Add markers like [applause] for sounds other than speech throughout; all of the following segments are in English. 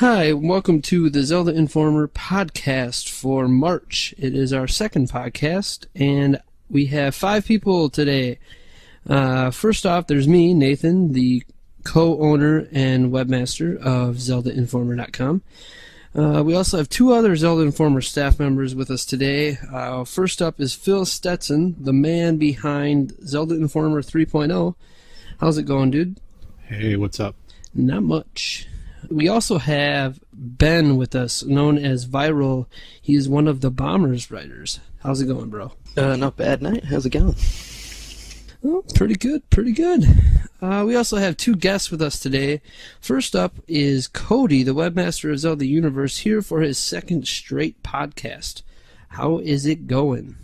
Hi, welcome to the Zelda Informer podcast for March. It is our second podcast, and we have five people today. Uh, first off, there's me, Nathan, the co-owner and webmaster of ZeldaInformer.com. Uh, we also have two other Zelda Informer staff members with us today. Uh, first up is Phil Stetson, the man behind Zelda Informer 3.0. How's it going, dude? Hey, what's up? Not much. We also have Ben with us, known as Viral. He is one of the Bombers writers. How's it going, bro? Uh, not bad, Nate. How's it going? Oh, pretty good, pretty good. Uh, we also have two guests with us today. First up is Cody, the webmaster of Zelda Universe, here for his second straight podcast. How is it going?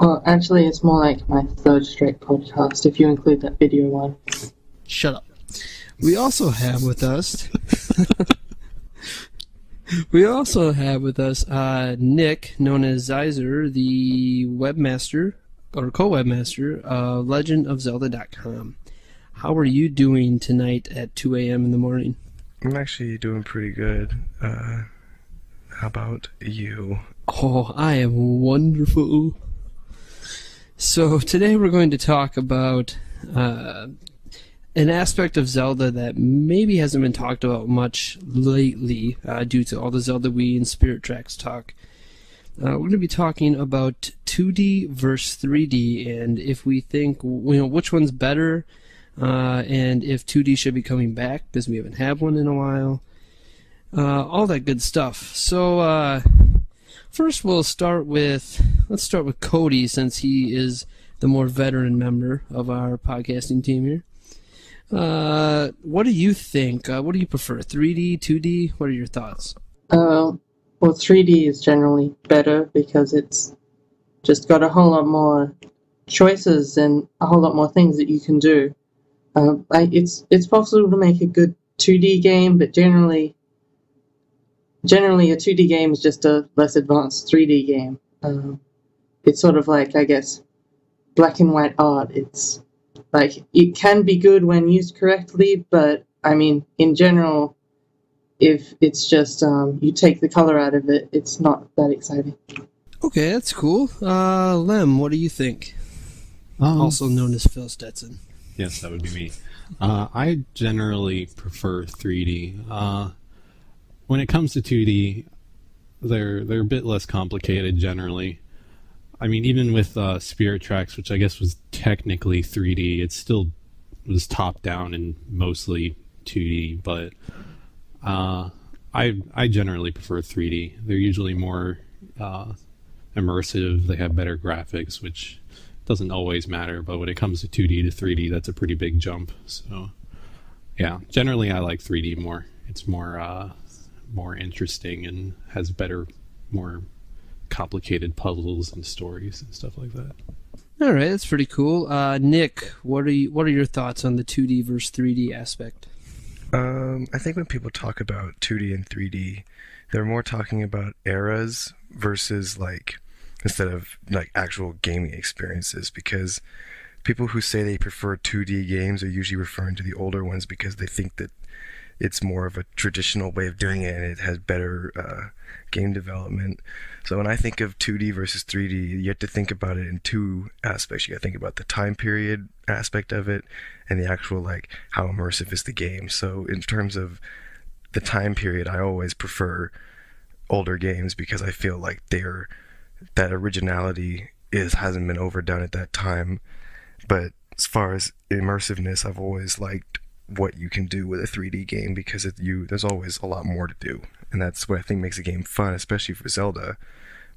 Well, actually, it's more like my third straight podcast if you include that video one. Shut up. We also have with us. [laughs] we also have with us uh, Nick, known as Zizer, the webmaster or co-webmaster of LegendofZelda.com. How are you doing tonight at 2 a.m. in the morning? I'm actually doing pretty good. Uh, how about you? Oh, I am wonderful. So today we're going to talk about uh, an aspect of Zelda that maybe hasn't been talked about much lately uh, due to all the Zelda Wii and Spirit Tracks talk. Uh, we're going to be talking about 2D versus 3D and if we think, you know, which one's better uh, and if 2D should be coming back because we haven't had one in a while. Uh, all that good stuff. So, uh, first we'll start with, let's start with Cody since he is the more veteran member of our podcasting team here. Uh, what do you think? Uh, what do you prefer? 3D, 2D? What are your thoughts? Uh, well, 3D is generally better because it's just got a whole lot more choices and a whole lot more things that you can do. Uh, I, it's it's possible to make a good 2D game, but generally, generally a 2D game is just a less advanced 3D game. Um, it's sort of like I guess black and white art. It's like it can be good when used correctly, but I mean, in general, if it's just um, you take the color out of it, it's not that exciting. Okay, that's cool. Uh, Lem, what do you think? Um, Also known as Phil Stetson. yes, that would be me. Uh, I generally prefer 3D. Uh, when it comes to 2D, they're they're a bit less complicated generally. I mean, even with uh, Spirit Tracks, which I guess was technically 3D, it still was top down and mostly 2D. But uh, I I generally prefer 3D. They're usually more uh, immersive. They have better graphics, which doesn't always matter. But when it comes to 2D to 3D, that's a pretty big jump. So yeah, generally I like 3D more. It's more uh, more interesting and has better, more complicated puzzles and stories and stuff like that. All right, that's pretty cool. Uh, Nick, what are you, what are your thoughts on the 2D versus 3D aspect? Um, I think when people talk about 2D and 3D, they're more talking about eras versus like instead of like actual gaming experiences because people who say they prefer 2D games are usually referring to the older ones because they think that it's more of a traditional way of doing it and it has better uh, game development. So when I think of 2D versus 3D, you have to think about it in two aspects. You got to think about the time period aspect of it and the actual like how immersive is the game. So in terms of the time period, I always prefer older games because I feel like they're that originality is hasn't been overdone at that time. But as far as immersiveness, I've always liked what you can do with a 3D game because it, you there's always a lot more to do, and that's what I think makes a game fun, especially for Zelda,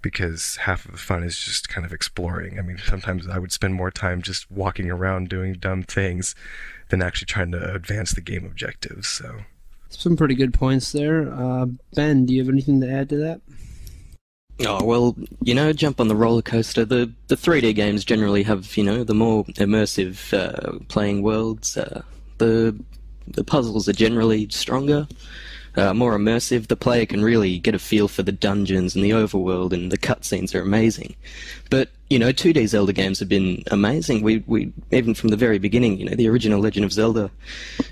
because half of the fun is just kind of exploring. I mean, sometimes I would spend more time just walking around doing dumb things than actually trying to advance the game objectives. So. Some pretty good points there. Uh, ben, do you have anything to add to that? Oh well, you know, jump on the roller coaster. The the 3D games generally have you know the more immersive uh, playing worlds. Uh, the the puzzles are generally stronger. uh, more immersive. The player can really get a feel for the dungeons and the overworld, and the cutscenes are amazing. But you know, 2D Zelda games have been amazing. We we even from the very beginning, you know, the original Legend of Zelda,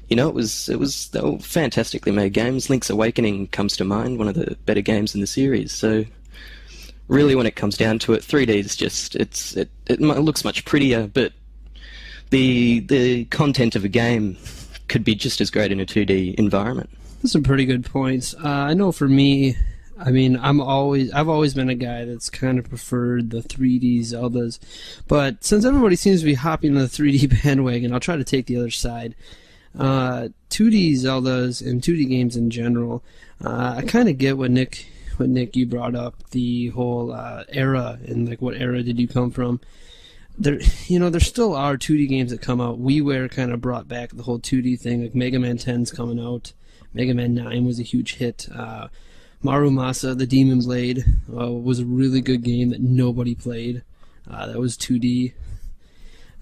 you know, it was it was they were fantastically made games. Link's Awakening comes to mind, one of the better games in the series. So really, when it comes down to it, 3D is just it's it, it looks much prettier, but the the content of a game could be just as great in a 2D environment. Those some pretty good points. Uh, I know for me, I mean, I'm always I've always been a guy that's kind of preferred the 3D Zeldas, but since everybody seems to be hopping on the 3D [laughs] bandwagon, I'll try to take the other side. Uh, 2D Zeldas and 2D games in general, uh, I kind of get what Nick what Nick you brought up the whole uh, era and like what era did you come from there you know there still are 2D games that come out. WiiWare kind of brought back the whole 2D thing. Like Mega Man 10's coming out. Mega Man 9 was a huge hit. Uh, Muramasa, the Demon Blade, uh, was a really good game that nobody played. Uh, that was 2D.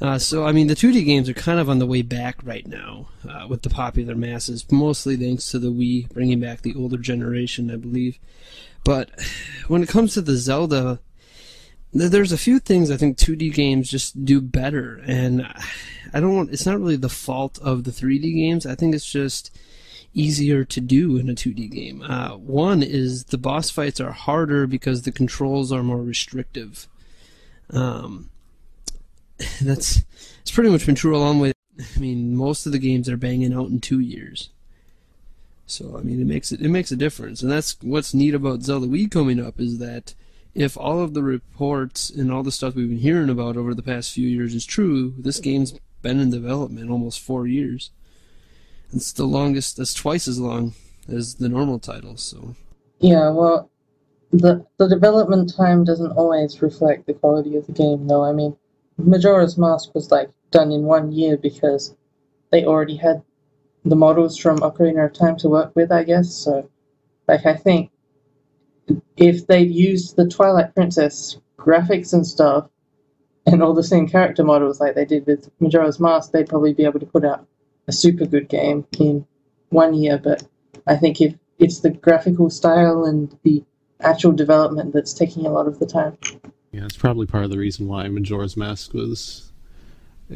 Uh, so I mean, the 2D games are kind of on the way back right now uh, with the popular masses, mostly thanks to the Wii bringing back the older generation, I believe. But [sighs] when it comes to the Zelda there's a few things I think 2D games just do better, and I don't want. It's not really the fault of the 3D games. I think it's just easier to do in a 2D game. Uh, one is the boss fights are harder because the controls are more restrictive. Um, [sighs] that's it's pretty much been true along with. I mean, most of the games are banging out in two years. So I mean, it makes it it makes a difference, and that's what's neat about Zelda Wii coming up is that if all of the reports and all the stuff we've been hearing about over the past few years is true, this game's been in development almost four years. It's the longest. That's twice as long as the normal title. So. Yeah, well, the the development time doesn't always reflect the quality of the game, though. I mean, Majora's Mask was like done in one year because they already had the models from Ocarina of Time to work with, I guess. So, like, I think if they'd used the Twilight Princess graphics and stuff and all the same character models like they did with Majora's Mask, they'd probably be able to put out a super good game in one year. But I think if it's the graphical style and the actual development that's taking a lot of the time. Yeah, it's probably part of the reason why Majora's Mask was.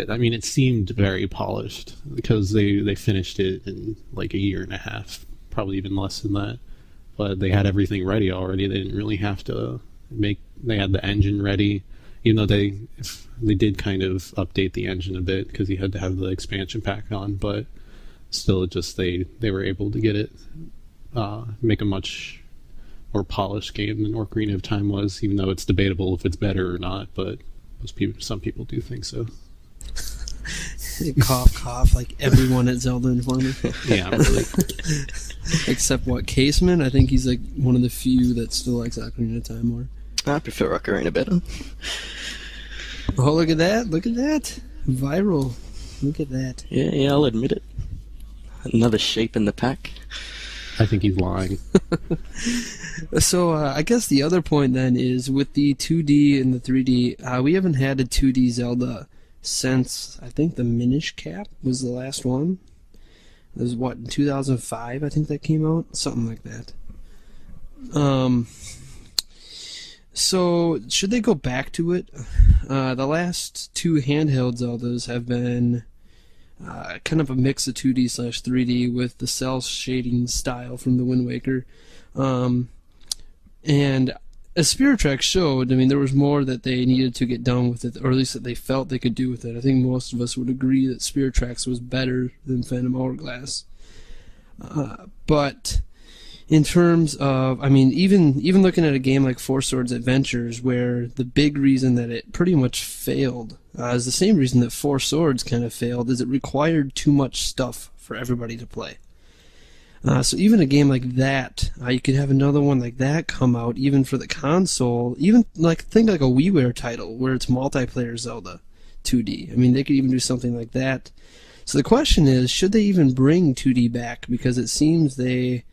I mean, it seemed very polished because they they finished it in like a year and a half, probably even less than that but they had everything ready already. They didn't really have to make. They had the engine ready, even though they they did kind of update the engine a bit because you had to have the expansion pack on. But still, just they they were able to get it uh, make a much more polished game than Ocarina of Time was, even though it's debatable if it's better or not. But most people, some people do think so. [laughs] cough, cough, like everyone at Zelda Informer. [laughs] yeah, really. [laughs] Except what Casement, I think he's like one of the few that still likes Ocarina of Time more. I prefer Ocarina better. Oh, look at that! Look at that! Viral. Look at that. Yeah, yeah, I'll admit it. Another sheep in the pack. I think he's lying. so uh, I guess the other point then is with the 2D and the 3D, uh, we haven't had a 2D Zelda since I think the Minish Cap was the last one. It was what in 2005 I think that came out, something like that. Um. So should they go back to it? Uh, the last two handheld Zeldas have been uh, kind of a mix of 2D slash 3D with the cell shading style from the Wind Waker. Um, and as Spirit Tracks showed, I mean, there was more that they needed to get done with it, or at least that they felt they could do with it. I think most of us would agree that Spirit Tracks was better than Phantom Hourglass. Uh, but in terms of, I mean, even even looking at a game like Four Swords Adventures, where the big reason that it pretty much failed uh, is the same reason that Four Swords kind of failed, is it required too much stuff for everybody to play. Uh, so even a game like that, uh, you could have another one like that come out even for the console. Even like think like a WiiWare title where it's multiplayer Zelda 2D. I mean, they could even do something like that. So the question is, should they even bring 2D back? Because it seems they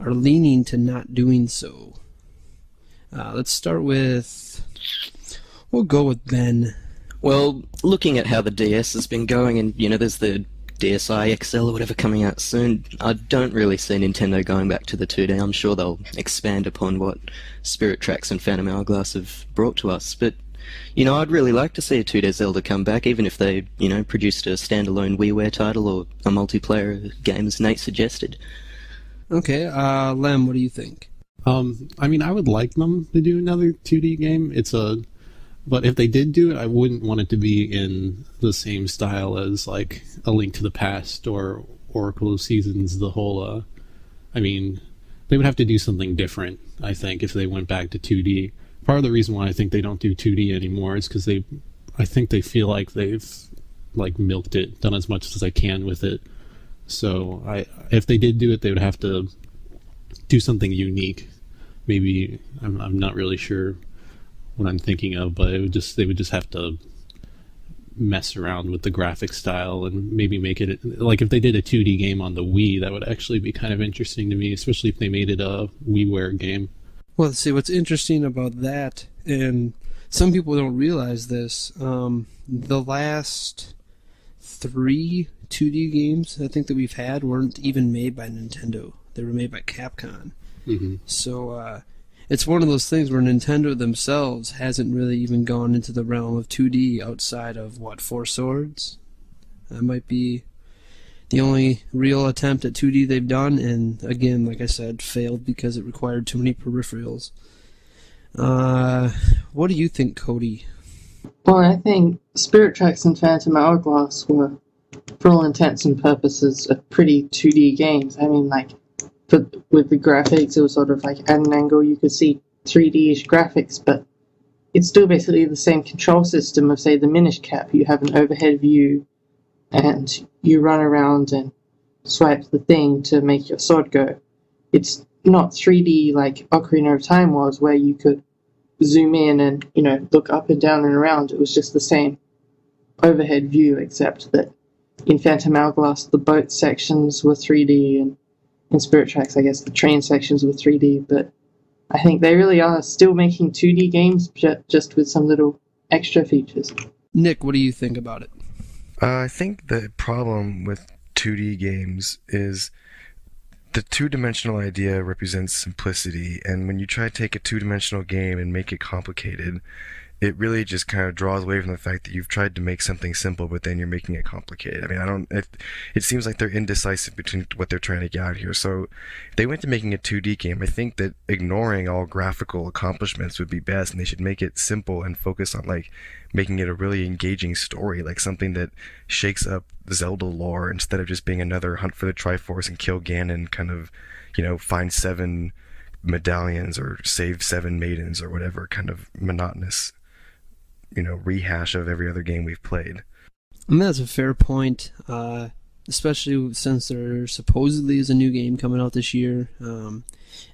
are leaning to not doing so. Uh, let's start with. We'll go with Ben. Well, looking at how the DS has been going, and you know, there's the DSi XL or whatever coming out soon, I don't really see Nintendo going back to the 2D. I'm sure they'll expand upon what Spirit Tracks and Phantom Hourglass have brought to us. But, you know, I'd really like to see a 2D Zelda come back, even if they, you know, produced a standalone WiiWare title or a multiplayer game, as Nate suggested. Okay, uh, Lem, what do you think? Um, I mean, I would like them to do another 2D game. It's a, but if they did do it, I wouldn't want it to be in the same style as like A Link to the Past or Oracle of Seasons. The whole, uh, I mean, they would have to do something different. I think if they went back to 2D. Part of the reason why I think they don't do 2D anymore is because they, I think they feel like they've like milked it, done as much as they can with it. So I, if they did do it, they would have to do something unique. Maybe I'm, I'm not really sure what I'm thinking of, but it would just they would just have to mess around with the graphic style and maybe make it like if they did a 2D game on the Wii, that would actually be kind of interesting to me, especially if they made it a WiiWare game. Well, see, what's interesting about that, and some people don't realize this, um, the last three 2D games I think that we've had weren't even made by Nintendo. They were made by Capcom. Mm-hmm. So uh, it's one of those things where Nintendo themselves hasn't really even gone into the realm of 2D outside of what Four Swords. That might be the only real attempt at 2D they've done, and again, like I said, failed because it required too many peripherals. Uh, what do you think, Cody? Well, I think Spirit Tracks and Phantom Hourglass were, for all intents and purposes, a pretty 2D games. I mean, like, for, with the graphics, it was sort of like at an angle you could see 3D-ish graphics, but it's still basically the same control system of, say, the Minish Cap. You have an overhead view, and you run around and swipe the thing to make your sword go. It's not 3D like Ocarina of Time was, where you could zoom in and you know look up and down and around. It was just the same overhead view, except that in Phantom Hourglass the boat sections were 3D, and in Spirit Tracks, I guess the train sections were 3D. But I think they really are still making 2D games, just with some little extra features. Nick, what do you think about it? Uh, I think the problem with 2D games is the two dimensional idea represents simplicity, and when you try to take a two dimensional game and make it complicated, it really just kind of draws away from the fact that you've tried to make something simple, but then you're making it complicated. I mean, I don't. It, it seems like they're indecisive between what they're trying to get out here. So, if they went to making a 2D game. I think that ignoring all graphical accomplishments would be best, and they should make it simple and focus on like making it a really engaging story, like something that shakes up Zelda lore instead of just being another hunt for the Triforce and kill Ganon kind of, you know, find seven medallions or save seven maidens or whatever kind of monotonous you know rehash of every other game we've played. I mean, that's a fair point, uh, especially since there supposedly is a new game coming out this year. Um,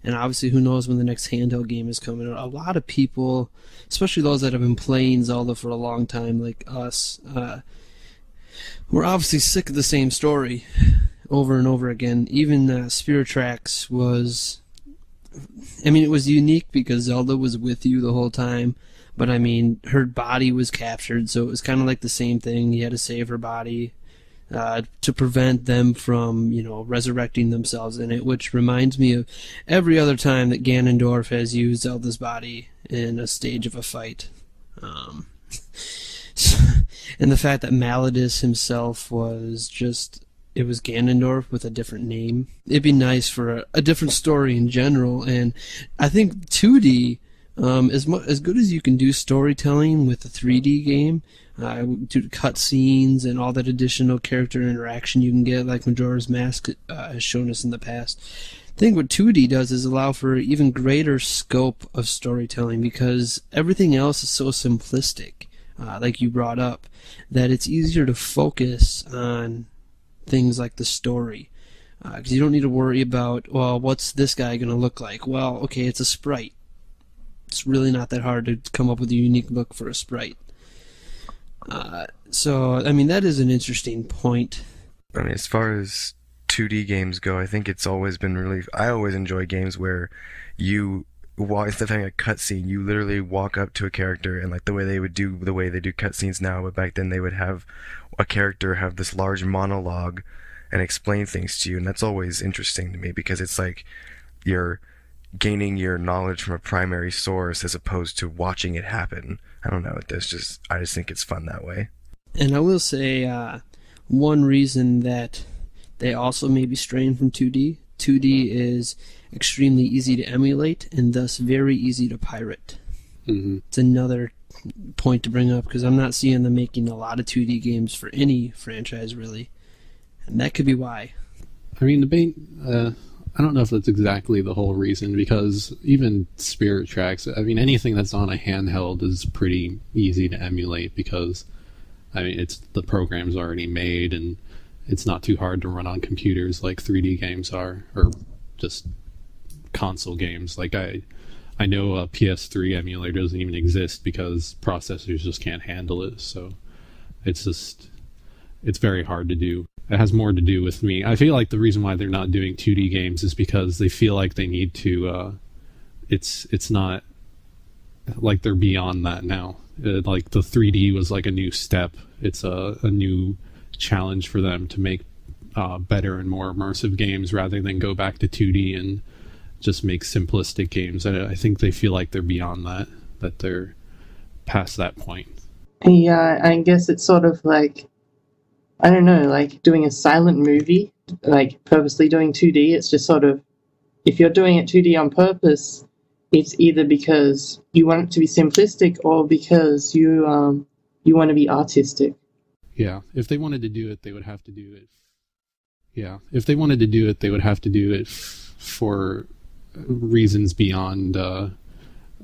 and obviously, who knows when the next handheld game is coming out. A lot of people, especially those that have been playing Zelda for a long time, like us, uh, we're obviously sick of the same story over and over again. Even uh, Spirit Tracks was. I mean, it was unique because Zelda was with you the whole time but I mean, her body was captured, so it was kind of like the same thing. You had to save her body uh, to prevent them from, you know, resurrecting themselves in it. Which reminds me of every other time that Ganondorf has used Zelda's body in a stage of a fight. Um, [laughs] and the fact that Malladus himself was just it was Ganondorf with a different name. It'd be nice for a, a different story in general, and I think 2D um, as mu- as good as you can do storytelling with a 3D game, uh, do cutscenes and all that additional character interaction you can get, like Majora's Mask uh, has shown us in the past. I think what 2D does is allow for even greater scope of storytelling because everything else is so simplistic, uh, like you brought up, that it's easier to focus on things like the story. Because you don't need to worry about, well, what's this guy going to look like? Well, okay, it's a sprite it's really not that hard to come up with a unique look for a sprite. Uh, so, I mean, that is an interesting point. I mean, as far as 2D games go, I think it's always been really. I always enjoy games where you, while instead of having a cutscene, you literally walk up to a character and like the way they would do the way they do cutscenes now, but back then they would have a character have this large monologue and explain things to you, and that's always interesting to me because it's like you're gaining your knowledge from a primary source as opposed to watching it happen. I don't know. There's just I just think it's fun that way. And I will say uh, one reason that they also may be straying from 2D. 2D is extremely easy to emulate and thus very easy to pirate. hmm It's another point to bring up because I'm not seeing them making a lot of 2D games for any franchise really, and that could be why. I mean, the main. Uh, I don't know if that's exactly the whole reason because even Spirit Tracks. I mean, anything that's on a handheld is pretty easy to emulate because, I mean, it's the program's already made and it's not too hard to run on computers like 3D games are or just console games. Like I, I know a PS3 emulator doesn't even exist because processors just can't handle it. So, it's just it's very hard to do. It has more to do with me. I feel like the reason why they're not doing 2D games is because they feel like they need to. Uh, it's it's not like they're beyond that now. Uh, like the 3D was like a new step. It's a, a new challenge for them to make uh, better and more immersive games rather than go back to 2D and just make simplistic games. I, I think they feel like they're beyond that. That they're past that point. Yeah, I guess it's sort of like I don't know, like doing a silent movie, like purposely doing 2D. It's just sort of if you're doing it 2D on purpose, it's either because you want it to be simplistic or because you um you want to be artistic. Yeah, if they wanted to do it, they would have to do it. Yeah, if they wanted to do it, they would have to do it f- for reasons beyond uh,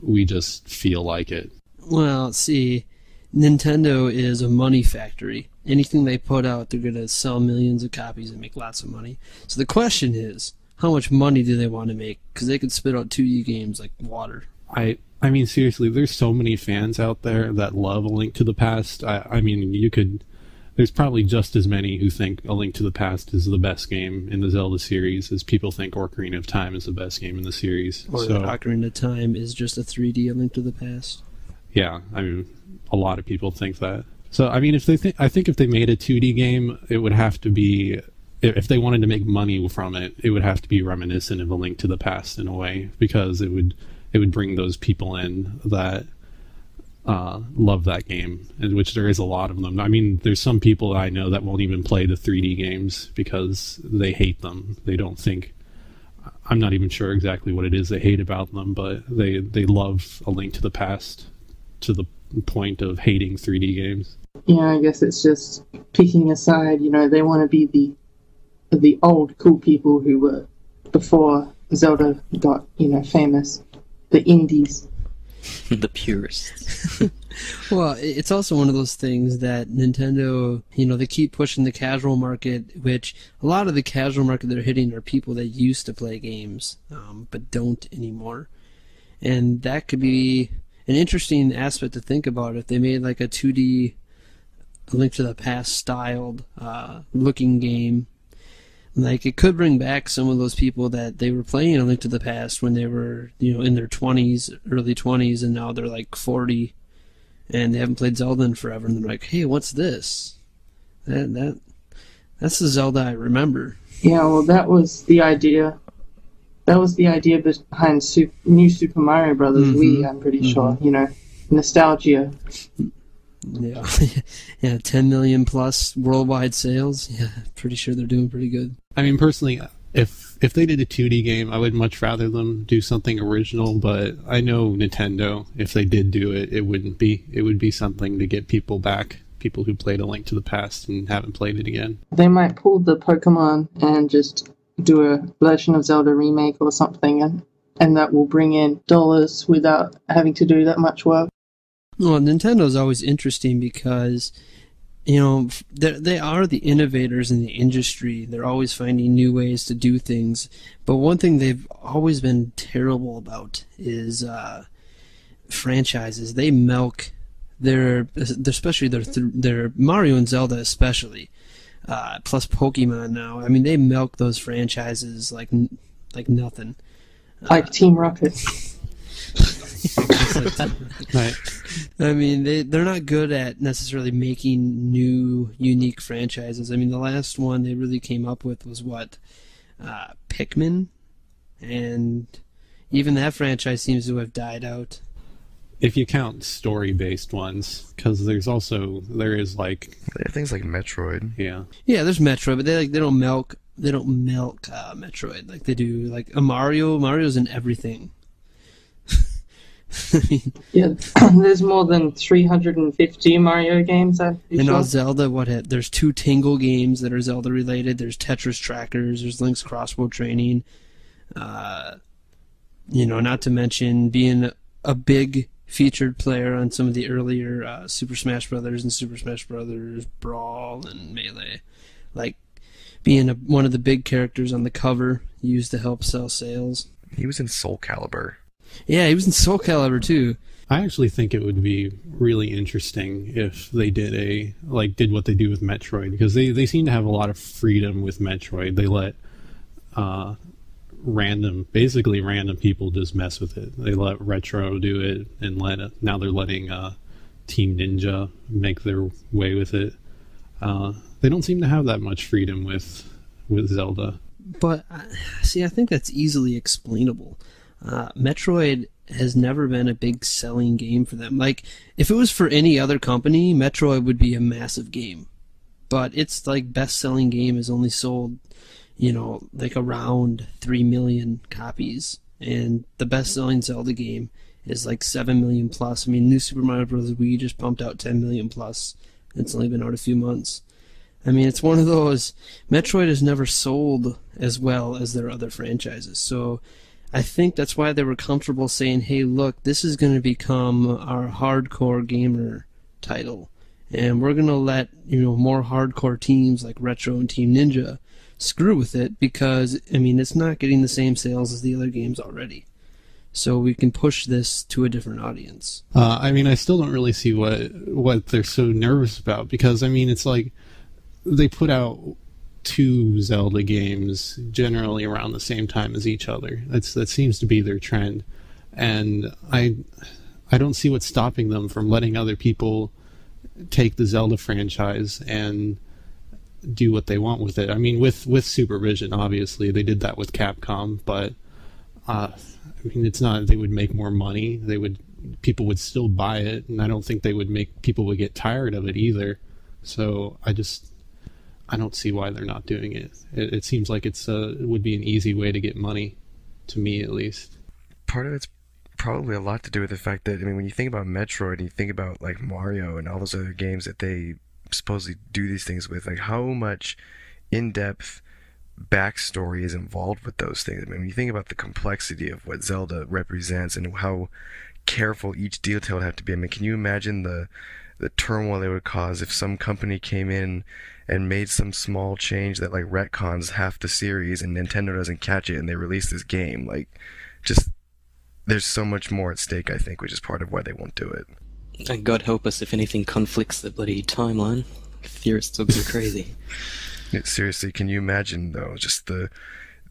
we just feel like it. Well, see, Nintendo is a money factory. Anything they put out, they're going to sell millions of copies and make lots of money. So the question is, how much money do they want to make? Because they could spit out 2D games like water. I I mean seriously, there's so many fans out there that love A Link to the Past. I I mean you could there's probably just as many who think A Link to the Past is the best game in the Zelda series as people think Ocarina of Time is the best game in the series. Or so Ocarina of Time is just a 3D A Link to the Past. yeah, I mean a lot of people think that. So I mean if they think I think if they made a 2D game, it would have to be if they wanted to make money from it, it would have to be reminiscent of A Link to the Past in a way because it would it would bring those people in that uh, love that game, which there is a lot of them. I mean, there's some people I know that won't even play the 3D games because they hate them. They don't think. I'm not even sure exactly what it is they hate about them, but they they love A Link to the Past to the point of hating 3D games. Yeah, I guess it's just picking a side. You know, they want to be the the old cool people who were before Zelda got you know famous, the indies. [laughs] the purists. [laughs] Well, it's also one of those things that Nintendo, you know, they keep pushing the casual market, which a lot of the casual market they're hitting are people that used to play games, um, but don't anymore. And that could be an interesting aspect to think about if they made like a 2D Link to the Past styled uh, looking game. Like it could bring back some of those people that they were playing A Link to the Past when they were, you know, in their 20s, early 20s, and now they're like 40 and they haven't played Zelda in forever, and they're like, "Hey, what's this? That that that's the Zelda I remember." Yeah, well, that was the idea. That was the idea behind Super, New Super Mario Brothers Mhm. Wii. I'm pretty sure. You know, nostalgia. Yeah, [laughs] yeah, 10 million plus worldwide sales. Yeah, pretty sure they're doing pretty good. I mean, personally, if if they did a 2D game, I would much rather them do something original. But I know Nintendo, if they did do it, it wouldn't be. It would be something to get people back, people who played A Link to the Past and haven't played it again. They might pull the Pokemon and just do a Legend of Zelda remake or something, and and that will bring in dollars without having to do that much work. Well, Nintendo's always interesting because, you know, they are the innovators in the industry. They're always finding new ways to do things. But one thing they've always been terrible about is uh, franchises. They milk their, especially their their Mario and Zelda, especially. Uh, plus Pokemon now. I mean, they milk those franchises like like nothing. Like Team Rocket. [laughs] Right. I mean, they they're not good at necessarily making new, unique franchises. I mean, the last one they really came up with was what, uh, Pikmin, and even that franchise seems to have died out. If you count story-based ones, because there's also there is like They have things like Metroid. yeah. Yeah, there's Metroid, but they like they don't milk they don't milk uh, Metroid like they do like a Mario. Mario's in everything. [laughs] I mean, Yeah, [clears throat] there's more than 350 Mario games. I'm pretty and all sure. Zelda, what had, there's two Tingle games that are Zelda related. There's Tetra's Trackers. There's Link's Crossbow Training. Uh, you know, not to mention being a big featured player on some of the earlier uh, Super Smash Brothers and Super Smash Brothers Brawl and Melee, like being a, one of the big characters on the cover used to help sell sales. He was in Soul Calibur. Yeah, he was in Soul Calibur too. I actually think it would be really interesting if they did a like did what they do with Metroid because they they seem to have a lot of freedom with Metroid. They let uh, random, basically random people just mess with it. They let Retro do it and let now they're letting uh, Team Ninja make their way with it. Uh, they don't seem to have that much freedom with with Zelda. But uh, see, I think that's easily explainable. Uh, Metroid has never been a big selling game for them. Like, if it was for any other company, Metroid would be a massive game. But its like best selling game is only sold, you know, like around three million copies, and the best selling Zelda game is like seven million plus. I mean, New Super Mario Bros. Wii just pumped out ten million plus. It's only been out a few months. I mean, it's one of those. Metroid has never sold as well as their other franchises, so I think that's why they were comfortable saying, "Hey, look, this is going to become our hardcore gamer title, and we're going to let you know more hardcore teams like Retro and Team Ninja screw with it because I mean it's not getting the same sales as the other games already, so we can push this to a different audience." Uh, I mean, I still don't really see what what they're so nervous about because I mean, it's like they put out two Zelda games generally around the same time as each other. That's that seems to be their trend, and I I don't see what's stopping them from letting other people take the Zelda franchise and do what they want with it. I mean, with with supervision, obviously they did that with Capcom, but uh, I mean, it's not they would make more money. They would people would still buy it, and I don't think they would make people would get tired of it either. So I just I don't see why they're not doing it. It, it seems like it's uh, it would be an easy way to get money, to me at least. Part of it's probably a lot to do with the fact that I mean, when you think about Metroid and you think about like Mario and all those other games that they supposedly do these things with, like how much in-depth backstory is involved with those things. I mean, when you think about the complexity of what Zelda represents and how careful each detail would have to be. I mean, can you imagine the the turmoil it would cause if some company came in and made some small change that like retcons half the series and Nintendo doesn't catch it and they release this game? Like, just there's so much more at stake. I think, which is part of why they won't do it. And God help us if anything conflicts the bloody timeline. Theorists will go crazy. [laughs] Yeah, seriously, can you imagine though? Just the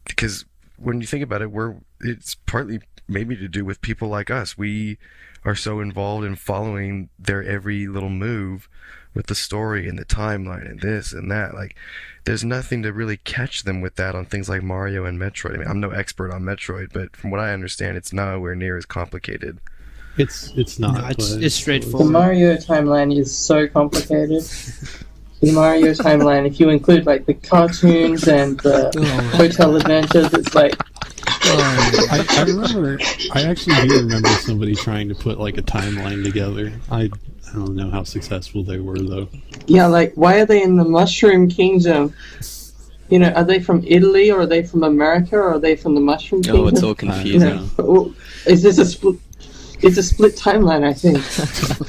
because when you think about it, we're it's partly maybe to do with people like us. We are so involved in following their every little move with the story and the timeline and this and that. Like, there's nothing to really catch them with that on things like Mario and Metroid. I mean, I'm no expert on Metroid, but from what I understand, it's nowhere near as complicated. It's it's not. No, it's- but it's The. Mario timeline is so complicated. the Mario timeline, if you include like the cartoons and the Oh, hotel adventures, it's like oh, I, I remember. I actually do remember somebody trying to put like a timeline together. I I don't know how successful they were though. yeah, like why are they in the Mushroom Kingdom? You know, are they from Italy or are they from America or are they from the Mushroom oh, Kingdom? Oh, it's all you confusing. know, oh, is this a split? It's a split timeline, I think.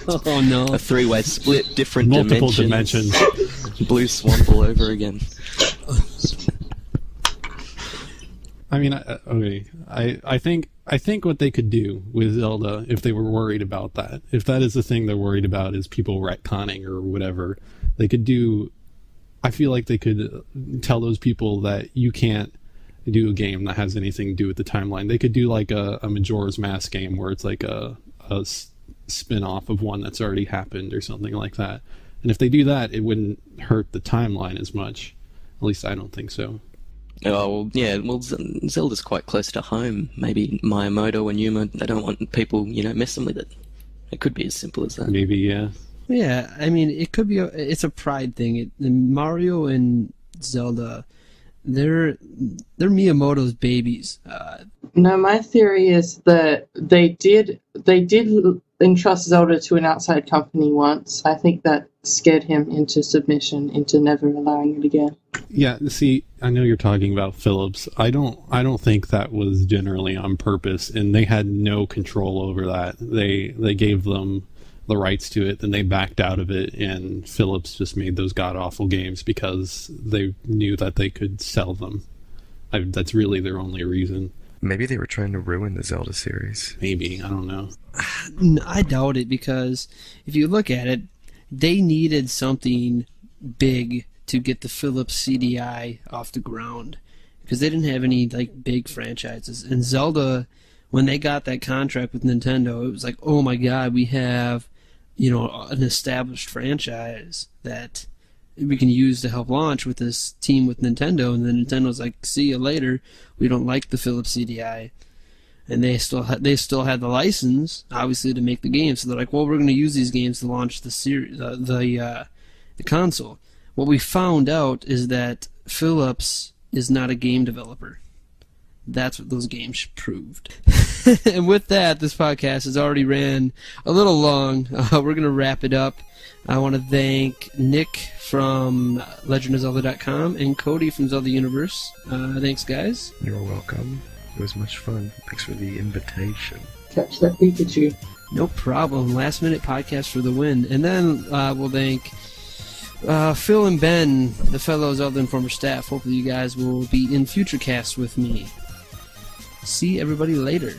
[laughs] oh no! A three-way split, different Multiple dimensions. dimensions. [laughs] Blue swamp all over again. I mean, I, okay. I I think I think what they could do with Zelda, if they were worried about that, if that is the thing they're worried about, is people retconning or whatever, they could do. I feel like they could tell those people that you can't do a game that has anything to do with the timeline. They could do like a, a Majora's Mask game where it's like a spin-off of one that's already happened or something like that. And if they do that, it wouldn't hurt the timeline as much. At least I don't think so. Oh, well, yeah, well, Z- Zelda's quite close to home. Maybe Miyamoto and Aonuma, they don't want people, you know, messing with it. It could be as simple as that. Maybe, yeah. Yeah, I mean, it could be. A, it's a pride thing. It, Mario and Zelda, they're they're Miyamoto's babies. Uh, No, my theory is that they did they did entrust Zelda to an outside company once. I think that scared him into submission, into never allowing it again. Yeah, see, I know you're talking about Philips. I don't I don't think that was generally on purpose and they had no control over that. They they gave them the rights to it, then they backed out of it and Philips just made those god awful games because they knew that they could sell them. I, that's really their only reason. Maybe they were trying to ruin the Zelda series. Maybe, I don't know. I doubt it because if you look at it, they needed something big to get the Philips CDI off the ground because they didn't have any like big franchises. And Zelda, when they got that contract with Nintendo, it was like, oh my god, we have you know an established franchise that we can use to help launch with this team with Nintendo. And then Nintendo's like, see you later. We don't like the Philips CDI and they still had they still had the license obviously to make the game. So they're like, well, we're going to use these games to launch the series, uh, the uh, the console. What we found out is that Philips is not a game developer. That's what those games proved. [laughs] and with that, this podcast has already ran a little long. Uh, we're going to wrap it up. I want to thank Nick from legendofzelda.com and Cody from Zelda Universe. Uh, thanks, guys. You're welcome. It was much fun. Thanks for the invitation. Catch that Pikachu. No problem. Last minute podcast for the win. And then uh, we'll thank uh, Phil and Ben, the fellows of the Informer staff. Hopefully, you guys will be in future casts with me. See everybody later.